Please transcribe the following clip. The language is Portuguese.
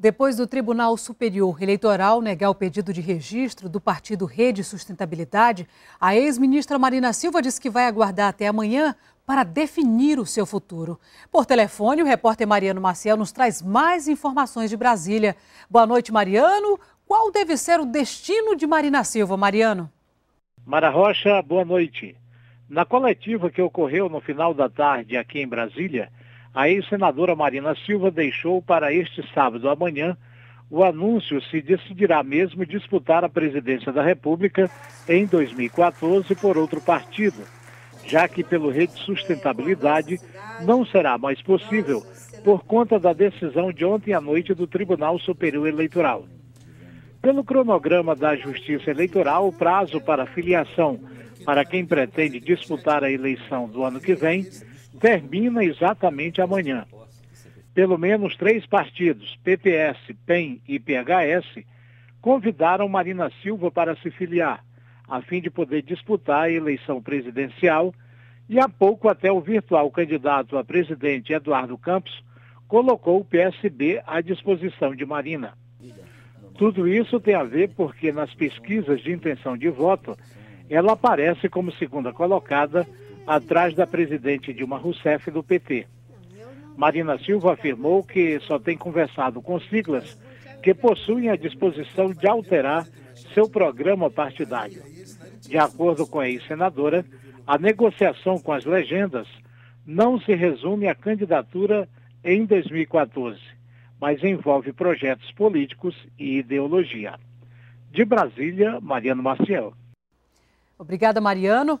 Depois do Tribunal Superior Eleitoral negar o pedido de registro do partido Rede Sustentabilidade, a ex-ministra Marina Silva disse que vai aguardar até amanhã para definir o seu futuro. Por telefone, o repórter Mariano Maciel nos traz mais informações de Brasília. Boa noite, Mariano. Qual deve ser o destino de Marina Silva, Mariano? Mara Rocha, boa noite. Na coletiva que ocorreu no final da tarde aqui em Brasília, a ex-senadora Marina Silva deixou para este sábado amanhã o anúncio se decidirá mesmo disputar a presidência da República em 2014 por outro partido, já que pelo Rede Sustentabilidade não será mais possível por conta da decisão de ontem à noite do Tribunal Superior Eleitoral. Pelo cronograma da Justiça Eleitoral, o prazo para filiação para quem pretende disputar a eleição do ano que vem termina exatamente amanhã. Pelo menos três partidos, PPS, PEN e PHS, convidaram Marina Silva para se filiar, a fim de poder disputar a eleição presidencial, e há pouco até o virtual candidato a presidente Eduardo Campos colocou o PSB à disposição de Marina. Tudo isso tem a ver porque nas pesquisas de intenção de voto, ela aparece como segunda colocada atrás da presidente Dilma Rousseff do PT. Marina Silva afirmou que só tem conversado com siglas que possuem a disposição de alterar seu programa partidário. De acordo com a ex-senadora, a negociação com as legendas não se resume à candidatura em 2014, mas envolve projetos políticos e ideologia. De Brasília, Mariano Maciel. Obrigada, Mariano.